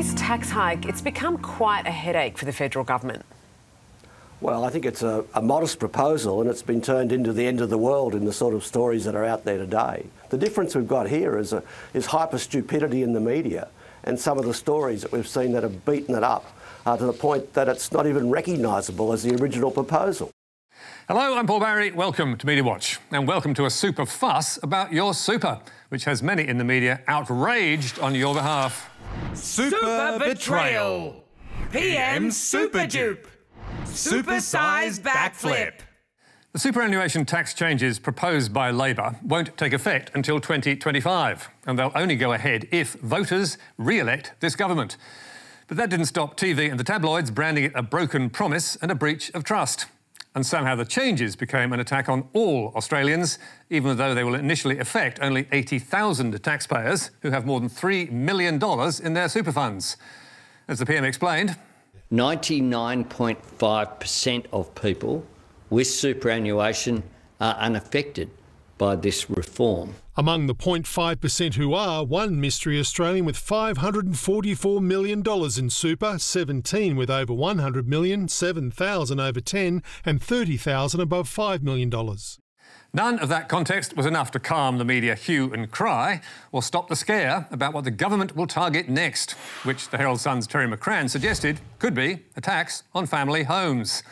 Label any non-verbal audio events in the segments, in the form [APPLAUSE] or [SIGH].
This tax hike, it's become quite a headache for the federal government. Well, I think it's a, a, modest proposal and it's been turned into the end of the world in the sort of stories that are out there today. The difference we've got here is, a, is hyper stupidity in the media and some of the stories that we've seen that have beaten it up uh, to the point that it's not even recognisable as the original proposal. Hello, I'm Paul Barry. Welcome to Media Watch and welcome to a super fuss about your super, which has many in the media outraged on your behalf. Super, super betrayal. PM super dupe. Supersized backflip. The superannuation tax changes proposed by Labor won't take effect until 2025, and they'll only go ahead if voters re-elect this government. But that didn't stop TV and the tabloids branding it a broken promise and a breach of trust. And somehow the changes became an attack on all Australians, even though they will initially affect only 80,000 taxpayers who have more than $3 million in their super funds. As the PM explained, 99.5% of people with superannuation are unaffected by this reform. Among the 0.5% who are, one mystery Australian with $544 million in super, 17 with over 100 million, 7,000 over 10, and 30,000 above $5 million. None of that context was enough to calm the media hue and cry or stop the scare about what the government will target next, which the Herald Sun's Terry McCrann suggested could be a tax on family homes.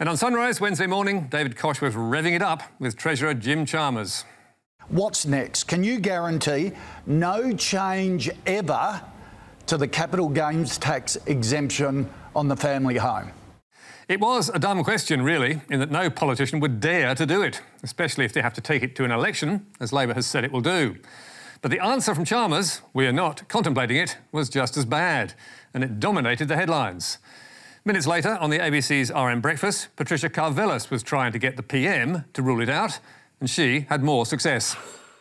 And on Sunrise Wednesday morning, David Koch was revving it up with Treasurer Jim Chalmers. What's next? Can you guarantee no change ever to the capital gains tax exemption on the family home? It was a dumb question, really, in that no politician would dare to do it, especially if they have to take it to an election, as Labor has said it will do. But the answer from Chalmers, we are not contemplating it, was just as bad, and it dominated the headlines. Minutes later, on the ABC's RN Breakfast, Patricia Karvelas was trying to get the PM to rule it out, and she had more success.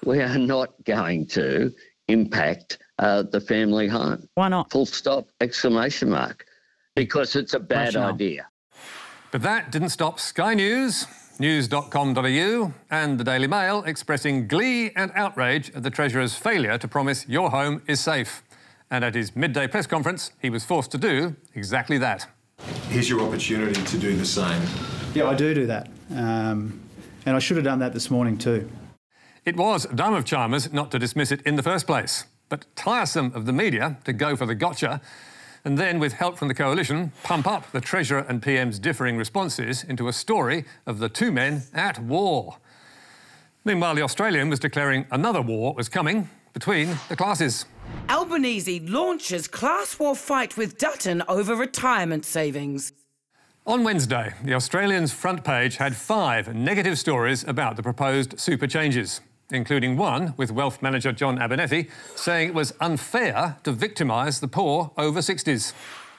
We are not going to impact uh, the family home. Why not? Full stop, exclamation mark. Because it's a bad idea. But that didn't stop Sky News, news.com.au, and the Daily Mail expressing glee and outrage at the Treasurer's failure to promise your home is safe. And at his midday press conference, he was forced to do exactly that. Here's your opportunity to do the same. Yeah, I do do that. Um, and I should have done that this morning too. It was dumb of Chalmers not to dismiss it in the first place, but tiresome of the media to go for the gotcha and then, with help from the coalition, pump up the Treasurer and PM's differing responses into a story of the two men at war. Meanwhile, the Australian was declaring another war was coming between the classes. Albanese launches class war fight with Dutton over retirement savings. On Wednesday, the Australian's front page had five negative stories about the proposed super changes including one with wealth manager John Abernethy saying it was unfair to victimise the poor over 60s.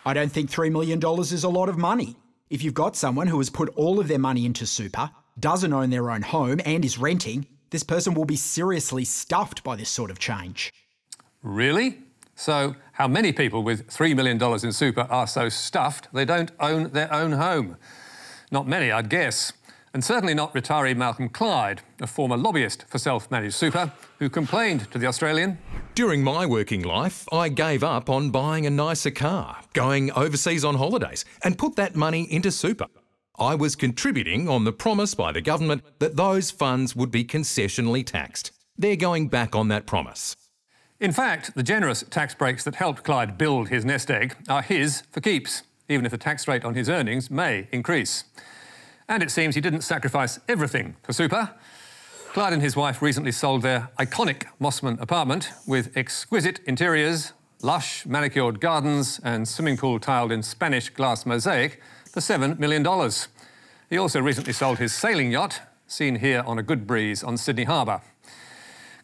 I don't think $3 million is a lot of money. If you've got someone who has put all of their money into super, doesn't own their own home, and is renting, this person will be seriously stuffed by this sort of change. Really? So, how many people with $3 million in super are so stuffed they don't own their own home? Not many, I'd guess and certainly not retiree Malcolm Clyde, a former lobbyist for self-managed super, who complained to The Australian. During my working life, I gave up on buying a nicer car, going overseas on holidays, and put that money into super. I was contributing on the promise by the government that those funds would be concessionally taxed. They're going back on that promise. In fact, the generous tax breaks that helped Clyde build his nest egg are his for keeps, even if the tax rate on his earnings may increase. And it seems he didn't sacrifice everything for super. Clyde and his wife recently sold their iconic Mosman apartment with exquisite interiors, lush manicured gardens and swimming pool tiled in Spanish glass mosaic for $7 million. He also recently sold his sailing yacht, seen here on a good breeze on Sydney Harbour.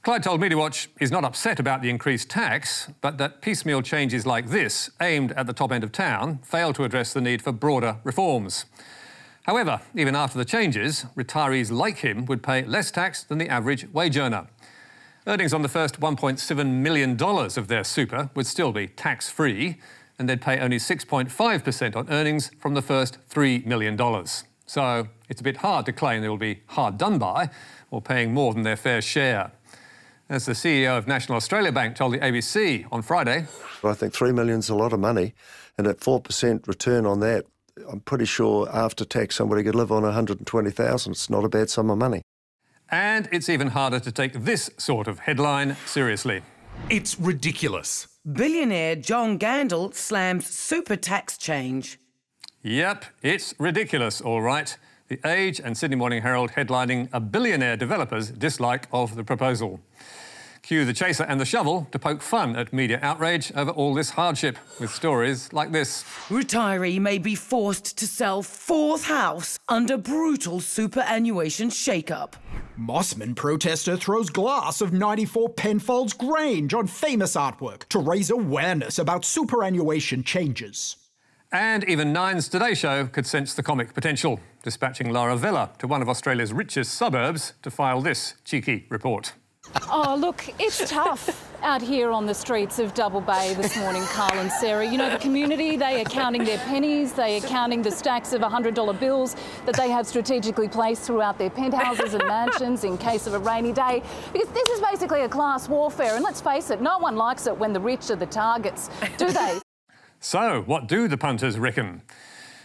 Clyde told Media Watch he's not upset about the increased tax, but that piecemeal changes like this, aimed at the top end of town, fail to address the need for broader reforms. However, even after the changes, retirees like him would pay less tax than the average wage earner. Earnings on the first $1.7 million of their super would still be tax-free, and they'd pay only 6.5% on earnings from the first $3 million. So it's a bit hard to claim they will be hard done by or paying more than their fair share. As the CEO of National Australia Bank told the ABC on Friday. I think $3 million is a lot of money, and at 4% return on that, I'm pretty sure after tax somebody could live on 120,000. It's not a bad sum of money. And it's even harder to take this sort of headline seriously. It's ridiculous. Billionaire John Gandel slams super tax change. Yep, it's ridiculous, all right. The Age and Sydney Morning Herald headlining a billionaire developer's dislike of the proposal. Cue the chaser and the shovel to poke fun at media outrage over all this hardship with stories like this. Retiree may be forced to sell fourth house under brutal superannuation shake-up. Mosman protester throws glass of 94 Penfolds Grange on famous artwork to raise awareness about superannuation changes. And even Nine's Today Show could sense the comic potential, dispatching Lara Vella to one of Australia's richest suburbs to file this cheeky report. Oh, look, it's tough out here on the streets of Double Bay this morning, Carl and Sarah. You know, the community, they are counting their pennies, they are counting the stacks of $100 bills that they have strategically placed throughout their penthouses and mansions in case of a rainy day. Because this is basically a class warfare, and let's face it, no one likes it when the rich are the targets, do they? [LAUGHS] so, what do the punters reckon?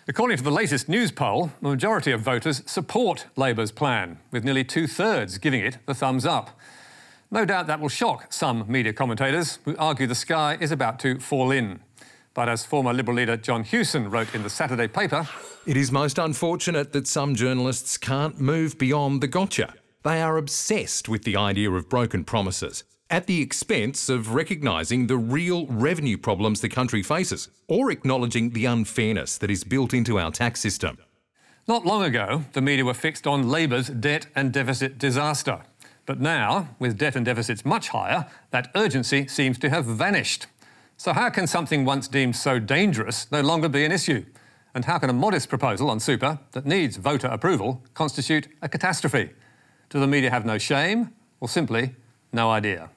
According to the latest Newspoll, the majority of voters support Labor's plan, with nearly two thirds giving it the thumbs up. No doubt that will shock some media commentators who argue the sky is about to fall in. But as former Liberal leader John Hewson wrote in the Saturday paper, It is most unfortunate that some journalists can't move beyond the gotcha. They are obsessed with the idea of broken promises at the expense of recognising the real revenue problems the country faces or acknowledging the unfairness that is built into our tax system. Not long ago, the media were fixed on Labor's debt and deficit disaster. But now, with debt and deficits much higher, that urgency seems to have vanished. So, how can something once deemed so dangerous no longer be an issue? And how can a modest proposal on super that needs voter approval constitute a catastrophe? Do the media have no shame or simply no idea?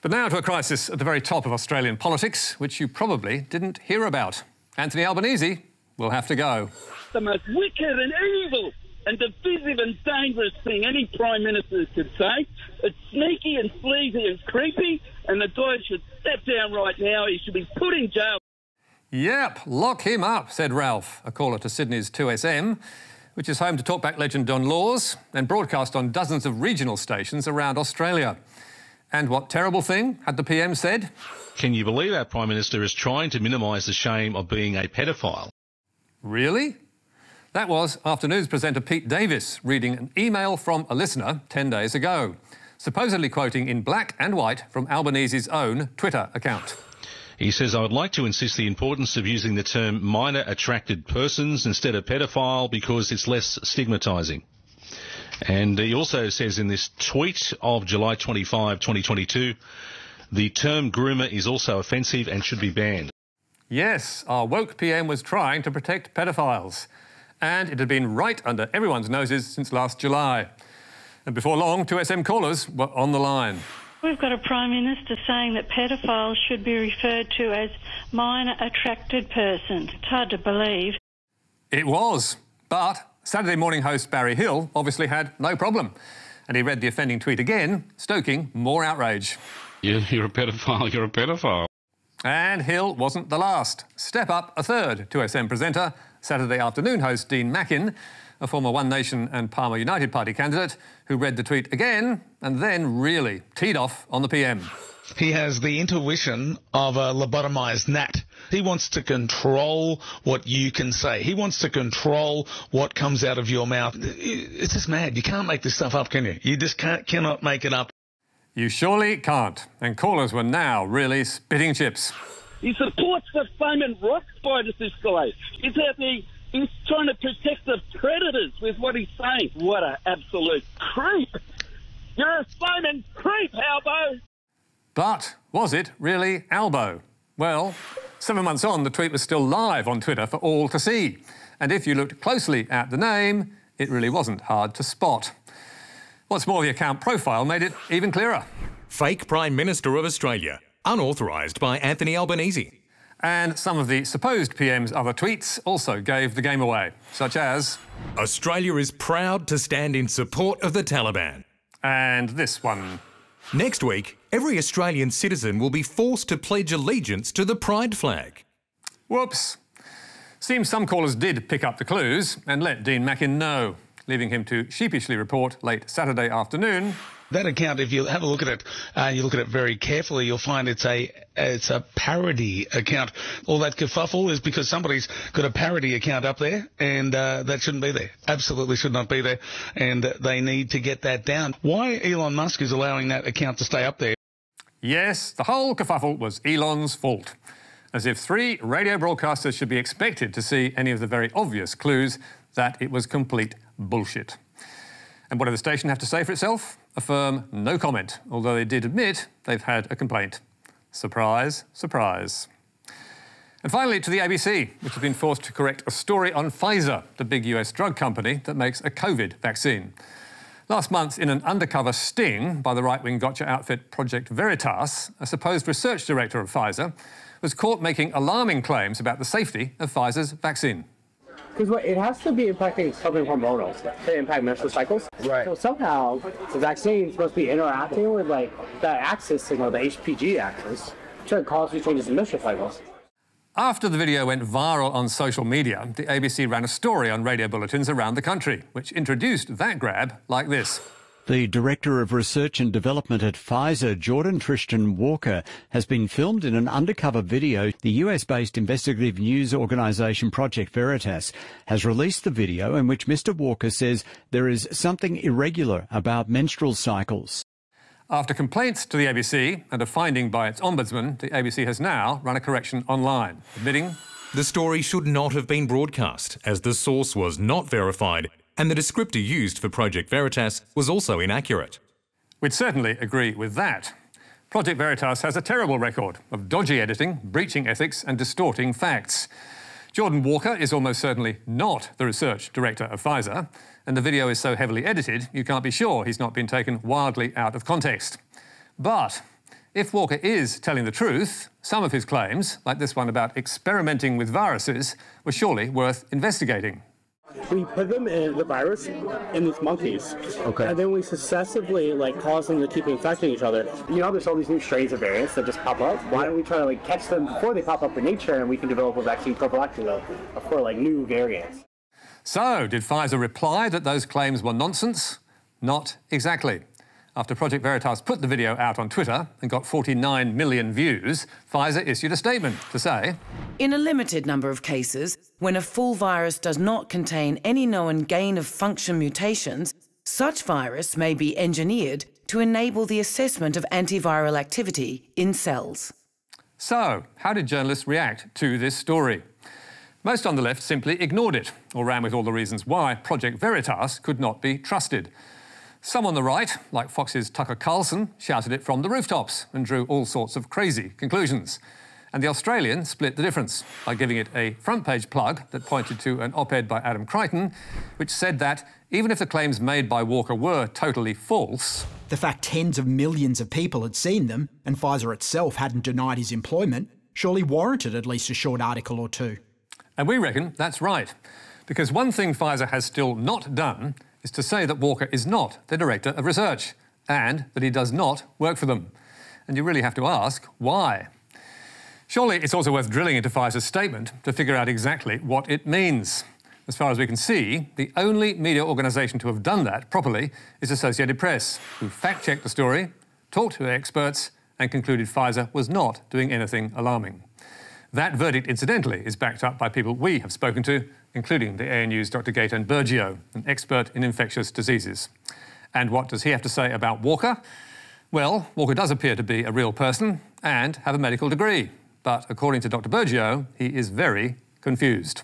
But now to a crisis at the very top of Australian politics, which you probably didn't hear about. Anthony Albanese will have to go. The most wicked and evil and divisive and dangerous thing any Prime Minister could say. It's sneaky and sleazy and creepy, and the guy should step down right now. He should be put in jail. Yep, lock him up, said Ralph, a caller to Sydney's 2SM, which is home to talkback legend John Laws and broadcast on dozens of regional stations around Australia. And what terrible thing had the PM said? Can you believe our Prime Minister is trying to minimise the shame of being a pedophile? Really? That was afternoon's presenter Pete Davis reading an email from a listener 10 days ago, supposedly quoting in black and white from Albanese's own Twitter account. He says, I would like to insist the importance of using the term minor attracted persons instead of pedophile because it's less stigmatising. And he also says in this tweet of July 25, 2022, the term groomer is also offensive and should be banned. Yes, our woke PM was trying to protect pedophiles and it had been right under everyone's noses since last July. And before long, 2SM callers were on the line. We've got a Prime Minister saying that pedophiles should be referred to as minor attracted persons. It's hard to believe. It was, but Saturday morning host Barry Hill obviously had no problem. And he read the offending tweet again, stoking more outrage. Yeah, you're a pedophile, you're a pedophile. And Hill wasn't the last. Step up a third 2SM presenter Saturday afternoon host Dean Mackin, a former One Nation and Palmer United Party candidate, who read the tweet again and then really teed off on the PM. He has the intuition of a lobotomized gnat. He wants to control what you can say. He wants to control what comes out of your mouth. It's just mad. You can't make this stuff up, can you? You just can't, cannot make it up. You surely can't. And callers were now really spitting chips. He supports the famine rock spiders, this guy. He's out there, he's trying to protect the predators with what he's saying. What an absolute creep. You're a famine creep, Albo. But was it really Albo? Well, seven months on, the tweet was still live on Twitter for all to see. And if you looked closely at the name, it really wasn't hard to spot. What's more, the account profile made it even clearer. Fake Prime Minister of Australia unauthorised by Anthony Albanese. And some of the supposed PM's other tweets also gave the game away, such as Australia is proud to stand in support of the Taliban. And this one. Next week, every Australian citizen will be forced to pledge allegiance to the pride flag. Whoops. Seems some callers did pick up the clues and let Dean Mackin know, leaving him to sheepishly report late Saturday afternoon that account, if you have a look at it and uh, you look at it very carefully, you'll find it's a it's a parody account. All that kerfuffle is because somebody's got a parody account up there, and uh, that shouldn't be there. Absolutely should not be there, and they need to get that down. Why Elon Musk is allowing that account to stay up there? Yes, the whole kerfuffle was Elon's fault. As if three radio broadcasters should be expected to see any of the very obvious clues that it was complete bullshit. And what did the station have to say for itself? A firm no comment, although they did admit they've had a complaint. Surprise, surprise. And finally, to the ABC, which has been forced to correct a story on Pfizer, the big US drug company that makes a COVID vaccine. Last month, in an undercover sting by the right wing gotcha outfit Project Veritas, a supposed research director of Pfizer was caught making alarming claims about the safety of Pfizer's vaccine. Because it has to be impacting something hormonal to impact menstrual cycles. Right. So somehow the vaccine is supposed to be interacting with like the axis signal, the HPG axis, to cause these changes in menstrual cycles. After the video went viral on social media, the ABC ran a story on radio bulletins around the country, which introduced that grab like this. The Director of Research and Development at Pfizer, Jordan Tristan Walker, has been filmed in an undercover video. The US-based investigative news organisation Project Veritas has released the video in which Mr Walker says there is something irregular about menstrual cycles. After complaints to the ABC and a finding by its ombudsman, the ABC has now run a correction online, admitting the story should not have been broadcast, as the source was not verified and the descriptor used for Project Veritas was also inaccurate. We'd certainly agree with that. Project Veritas has a terrible record of dodgy editing, breaching ethics, and distorting facts. Jordan Walker is almost certainly not the research director of Pfizer, and the video is so heavily edited you can't be sure he's not been taken wildly out of context. But if Walker is telling the truth, some of his claims, like this one about experimenting with viruses, were surely worth investigating we put them in the virus in these monkeys. Okay. And then we successively like cause them to keep infecting each other. You know, there's all these new strains of variants that just pop up. Why don't we try to like catch them before they pop up in nature, and we can develop a vaccine prophylactically for like new variants. So, did Pfizer reply that those claims were nonsense? Not exactly. After Project Veritas put the video out on Twitter and got 49 million views, Pfizer issued a statement to say In a limited number of cases, when a full virus does not contain any known gain of function mutations, such virus may be engineered to enable the assessment of antiviral activity in cells. So, how did journalists react to this story? Most on the left simply ignored it, or ran with all the reasons why Project Veritas could not be trusted. Some on the right, like Fox's Tucker Carlson, shouted it from the rooftops and drew all sorts of crazy conclusions. And the Australian split the difference by giving it a front page plug that pointed to an op ed by Adam Creighton, which said that even if the claims made by Walker were totally false, the fact tens of millions of people had seen them and Pfizer itself hadn't denied his employment surely warranted at least a short article or two. And we reckon that's right. Because one thing Pfizer has still not done is to say that Walker is not the Director of Research and that he does not work for them. And you really have to ask why. Surely it's also worth drilling into Pfizer's statement to figure out exactly what it means. As far as we can see, the only media organisation to have done that properly is Associated Press, who fact checked the story, talked to experts, and concluded Pfizer was not doing anything alarming. That verdict, incidentally, is backed up by people we have spoken to including the ANU's Dr. Gaetan Burgio, an expert in infectious diseases. And what does he have to say about Walker? Well, Walker does appear to be a real person and have a medical degree. But according to Dr. Burgio, he is very confused.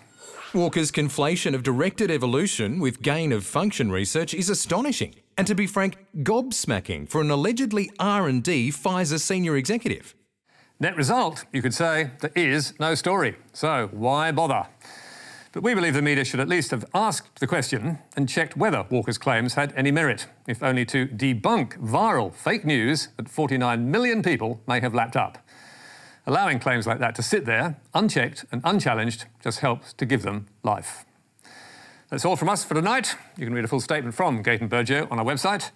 Walker's conflation of directed evolution with gain of function research is astonishing, and to be frank, gobsmacking for an allegedly R&D Pfizer senior executive. Net result, you could say, there is no story. So why bother? But we believe the media should at least have asked the question and checked whether Walker's claims had any merit, if only to debunk viral fake news that 49 million people may have lapped up. Allowing claims like that to sit there, unchecked and unchallenged, just helps to give them life. That's all from us for tonight. You can read a full statement from Gaetan Burgio on our website.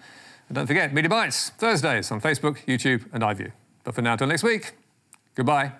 And don't forget, Media Bites, Thursdays on Facebook, YouTube, and iView. But for now, till next week, goodbye.